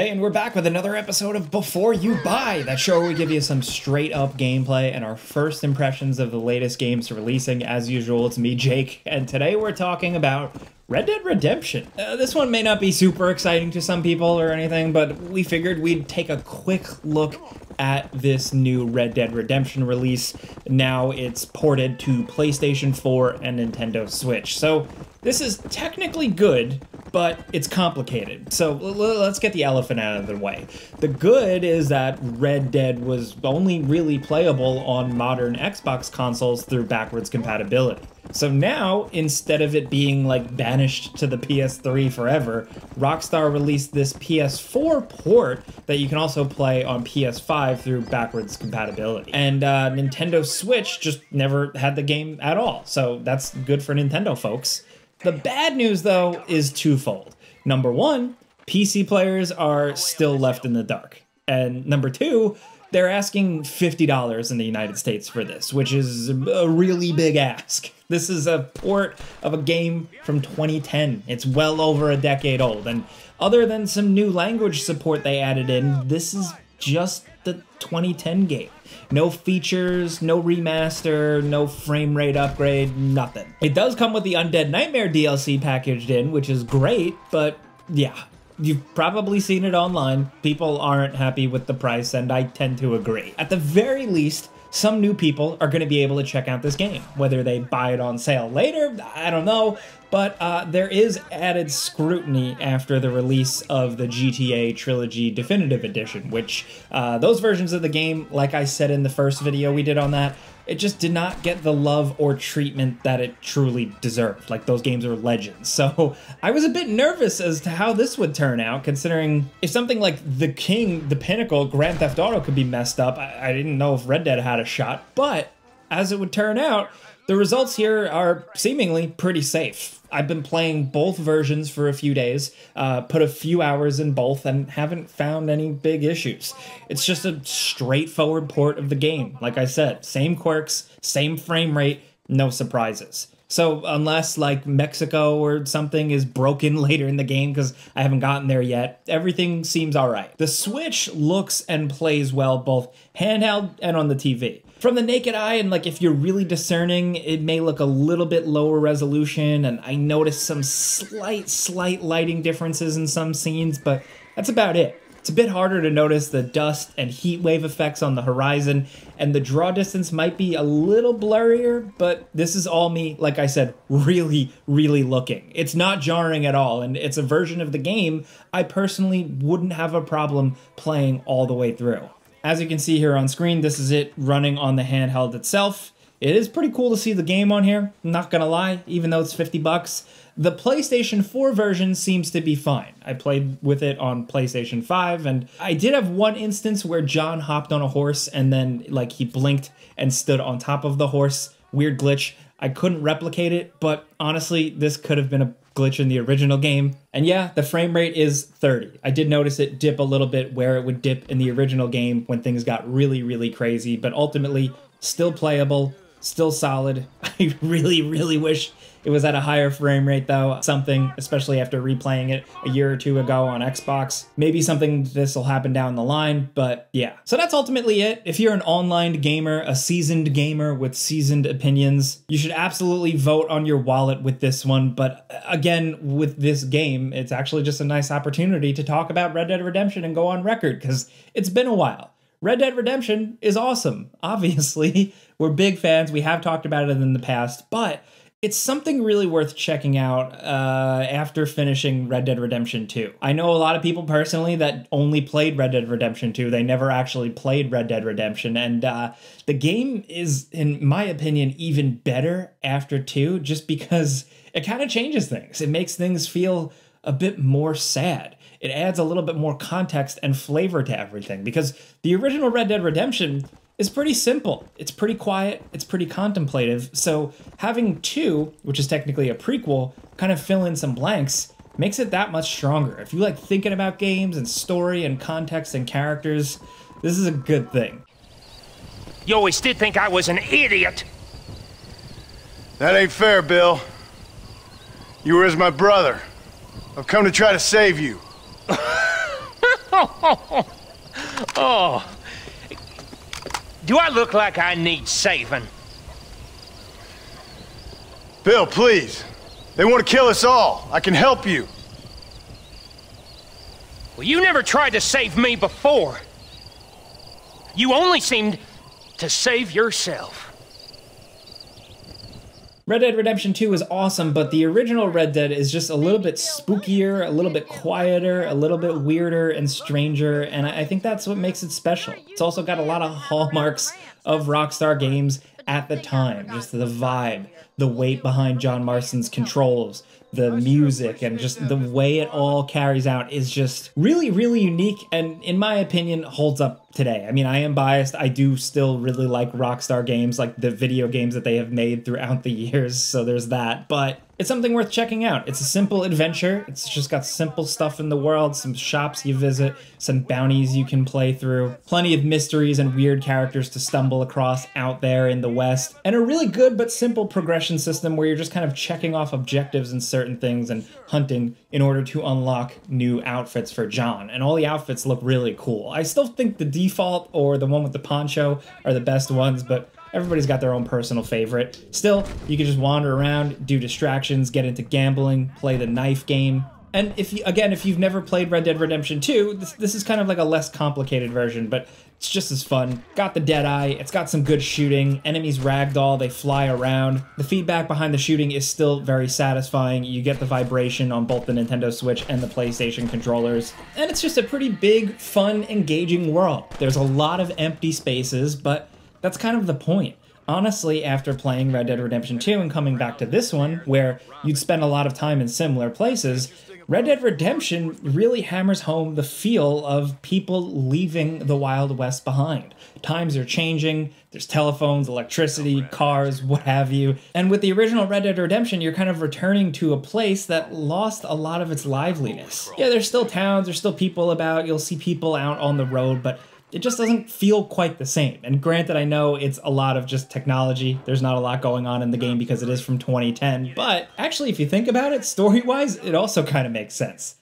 Hey, and we're back with another episode of Before You Buy, that show where we give you some straight up gameplay and our first impressions of the latest games releasing. As usual, it's me, Jake, and today we're talking about Red Dead Redemption. Uh, this one may not be super exciting to some people or anything, but we figured we'd take a quick look at this new Red Dead Redemption release. Now it's ported to PlayStation 4 and Nintendo Switch. So this is technically good, but it's complicated. So let's get the elephant out of the way. The good is that Red Dead was only really playable on modern Xbox consoles through backwards compatibility. So now, instead of it being like banished to the PS3 forever, Rockstar released this PS4 port that you can also play on PS5 through backwards compatibility. And uh, Nintendo Switch just never had the game at all. So that's good for Nintendo folks. The bad news, though, is twofold. Number one, PC players are still left in the dark. And number two, they're asking $50 in the United States for this, which is a really big ask. This is a port of a game from 2010. It's well over a decade old. And other than some new language support they added in, this is just the 2010 game. No features, no remaster, no frame rate upgrade, nothing. It does come with the Undead Nightmare DLC packaged in, which is great, but yeah, You've probably seen it online. People aren't happy with the price, and I tend to agree. At the very least, some new people are going to be able to check out this game. Whether they buy it on sale later, I don't know. But uh, there is added scrutiny after the release of the GTA Trilogy Definitive Edition, which uh, those versions of the game, like I said in the first video we did on that, it just did not get the love or treatment that it truly deserved. Like those games are legends. So I was a bit nervous as to how this would turn out, considering if something like The King, The Pinnacle, Grand Theft Auto could be messed up, I, I didn't know if Red Dead had a shot. But as it would turn out, the results here are seemingly pretty safe. I've been playing both versions for a few days, uh, put a few hours in both, and haven't found any big issues. It's just a straightforward port of the game. Like I said, same quirks, same frame rate, no surprises. So unless like Mexico or something is broken later in the game because I haven't gotten there yet, everything seems all right. The Switch looks and plays well both handheld and on the TV. From the naked eye, and like if you're really discerning, it may look a little bit lower resolution, and I noticed some slight, slight lighting differences in some scenes, but that's about it. It's a bit harder to notice the dust and heat wave effects on the horizon, and the draw distance might be a little blurrier, but this is all me, like I said, really, really looking. It's not jarring at all, and it's a version of the game I personally wouldn't have a problem playing all the way through. As you can see here on screen, this is it running on the handheld itself. It is pretty cool to see the game on here, not gonna lie, even though it's 50 bucks. The PlayStation 4 version seems to be fine. I played with it on PlayStation 5, and I did have one instance where John hopped on a horse and then, like, he blinked and stood on top of the horse. Weird glitch. I couldn't replicate it, but honestly, this could have been a glitch in the original game. And yeah, the frame rate is 30. I did notice it dip a little bit where it would dip in the original game when things got really, really crazy, but ultimately still playable, still solid. I really, really wish it was at a higher frame rate though, something, especially after replaying it a year or two ago on Xbox. Maybe something this will happen down the line, but yeah. So that's ultimately it. If you're an online gamer, a seasoned gamer with seasoned opinions, you should absolutely vote on your wallet with this one. But uh, again, with this game, it's actually just a nice opportunity to talk about Red Dead Redemption and go on record because it's been a while. Red Dead Redemption is awesome. Obviously, we're big fans. We have talked about it in the past, but it's something really worth checking out uh, after finishing Red Dead Redemption 2. I know a lot of people personally that only played Red Dead Redemption 2. They never actually played Red Dead Redemption. And uh, the game is, in my opinion, even better after 2 just because it kind of changes things. It makes things feel a bit more sad. It adds a little bit more context and flavor to everything because the original Red Dead Redemption is pretty simple. It's pretty quiet, it's pretty contemplative. So having two, which is technically a prequel, kind of fill in some blanks makes it that much stronger. If you like thinking about games and story and context and characters, this is a good thing. You always did think I was an idiot. That ain't fair, Bill. You were as my brother. I've come to try to save you. oh. Do I look like I need saving? Bill, please. They want to kill us all. I can help you. Well, you never tried to save me before. You only seemed to save yourself. Red Dead Redemption 2 is awesome, but the original Red Dead is just a little bit spookier, a little bit quieter, a little bit weirder and stranger, and I think that's what makes it special. It's also got a lot of hallmarks of Rockstar games at the time. Just the vibe, the weight behind John Marston's controls, the music and just the way it all carries out is just really, really unique and, in my opinion, holds up today. I mean, I am biased. I do still really like Rockstar games, like the video games that they have made throughout the years, so there's that. But it's something worth checking out. It's a simple adventure. It's just got simple stuff in the world, some shops you visit, some bounties you can play through, plenty of mysteries and weird characters to stumble across out there in the West, and a really good but simple progression system where you're just kind of checking off objectives and certain things and hunting in order to unlock new outfits for John. And all the outfits look really cool. I still think the default or the one with the poncho are the best ones, but Everybody's got their own personal favorite. Still, you can just wander around, do distractions, get into gambling, play the knife game. And if you, again, if you've never played Red Dead Redemption 2, this, this is kind of like a less complicated version, but it's just as fun. Got the dead eye, it's got some good shooting, enemies ragdoll, they fly around. The feedback behind the shooting is still very satisfying. You get the vibration on both the Nintendo Switch and the PlayStation controllers. And it's just a pretty big, fun, engaging world. There's a lot of empty spaces, but that's kind of the point. Honestly, after playing Red Dead Redemption 2 and coming back to this one, where you'd spend a lot of time in similar places, Red Dead Redemption really hammers home the feel of people leaving the Wild West behind. Times are changing, there's telephones, electricity, oh, cars, what have you. And with the original Red Dead Redemption, you're kind of returning to a place that lost a lot of its liveliness. Oh, yeah, there's still towns, there's still people about, you'll see people out on the road, but it just doesn't feel quite the same. And granted, I know it's a lot of just technology. There's not a lot going on in the game because it is from 2010. But actually, if you think about it, story wise, it also kind of makes sense.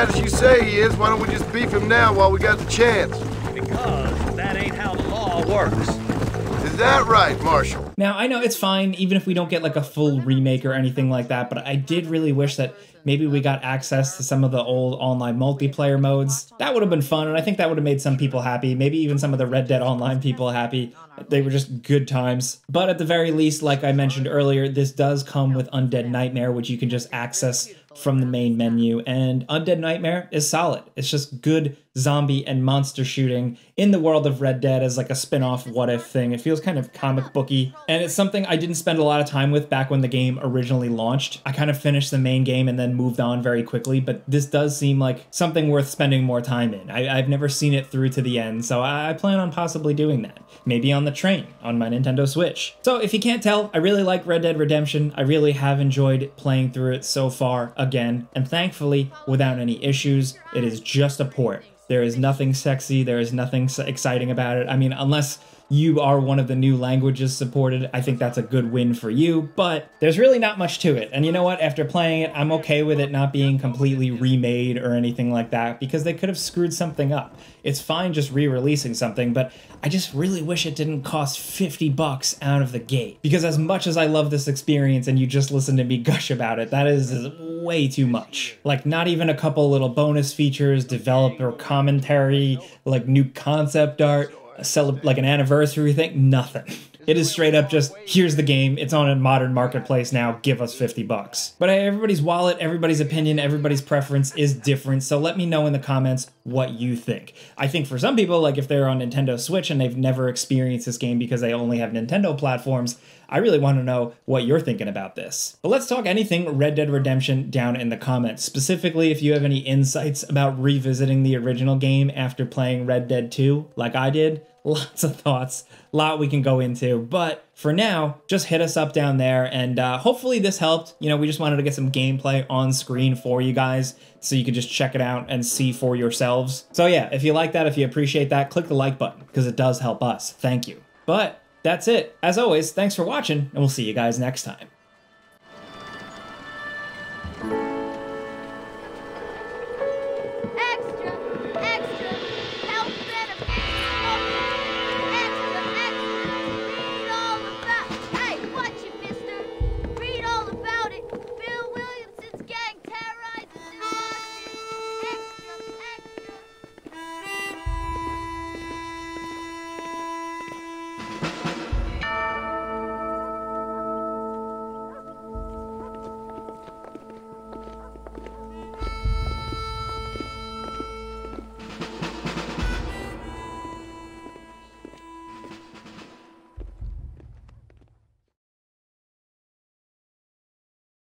Walton's as bad as you say he is, why don't we just beef him now while we got the chance? Because that ain't how the law works. Is that right, Marshall? Now, I know it's fine, even if we don't get like a full remake or anything like that, but I did really wish that maybe we got access to some of the old online multiplayer modes. That would have been fun, and I think that would have made some people happy, maybe even some of the Red Dead Online people happy. They were just good times. But at the very least, like I mentioned earlier, this does come with Undead Nightmare, which you can just access from the main menu. And Undead Nightmare is solid. It's just good zombie and monster shooting in the world of Red Dead as like a spin-off what if thing. It feels kind of comic booky. And it's something I didn't spend a lot of time with back when the game originally launched. I kind of finished the main game and then moved on very quickly, but this does seem like something worth spending more time in. I, have never seen it through to the end, so I, I plan on possibly doing that. Maybe on the train on my Nintendo Switch. So if you can't tell, I really like Red Dead Redemption. I really have enjoyed playing through it so far again, and thankfully, without any issues, it is just a port. There is nothing sexy, there is nothing exciting about it. I mean, unless you are one of the new languages supported, I think that's a good win for you, but there's really not much to it. And you know what? After playing it, I'm okay with it not being completely remade or anything like that because they could have screwed something up. It's fine just re-releasing something, but I just really wish it didn't cost 50 bucks out of the gate. Because as much as I love this experience and you just listen to me gush about it, that is way too much. Like not even a couple little bonus features, developer commentary, like new concept art, celeb- like an anniversary thing, nothing. It is straight up just here's the game. It's on a modern marketplace now. Give us 50 bucks. But everybody's wallet, everybody's opinion, everybody's preference is different. So let me know in the comments what you think. I think for some people, like if they're on Nintendo Switch and they've never experienced this game because they only have Nintendo platforms, I really want to know what you're thinking about this. But let's talk anything Red Dead Redemption down in the comments. Specifically, if you have any insights about revisiting the original game after playing Red Dead 2, like I did, lots of thoughts, a lot we can go into. But for now, just hit us up down there, and uh, hopefully this helped. You know, we just wanted to get some gameplay on screen for you guys so you can just check it out and see for yourselves. So yeah, if you like that, if you appreciate that, click the like button because it does help us. Thank you. But that's it. As always, thanks for watching, and we'll see you guys next time.